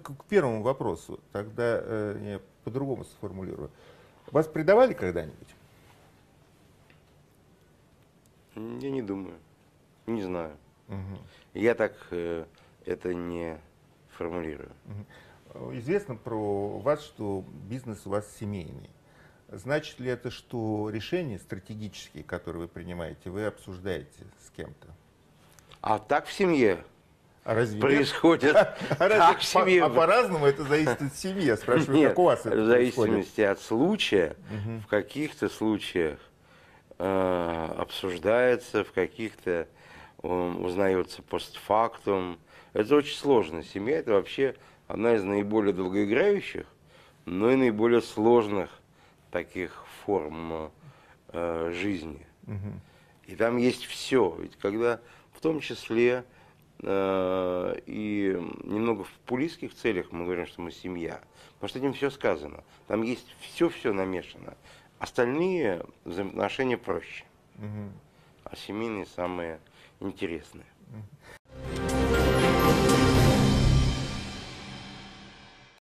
Вот к первому вопросу, тогда э, я по-другому сформулирую. Вас предавали когда-нибудь? Я не думаю. Не знаю. Мгм. Я так э, это не формулирую. Э, Известно про вас, что бизнес у вас семейный. Значит ли это, что решения стратегические, которые вы принимаете, вы обсуждаете с кем-то? А так в семье А разве происходит. А разве Так в семье. а по-разному это зависит от семьи. Я спрашиваю, Нет, как у вас это в происходит? зависимости от случая, в каких-то случаях э, обсуждается, в каких-то узнается постфактум. Это очень сложно. Семья это вообще одна из наиболее долгоиграющих, но и наиболее сложных таких форм э, жизни. Мгм. И там есть все. Ведь когда в том числе э, и немного в популистских целях мы говорим, что мы семья. Потому что этим все сказано. Там есть все-все намешано. Остальные взаимоотношения проще. Мгм. А семейные самые интересные.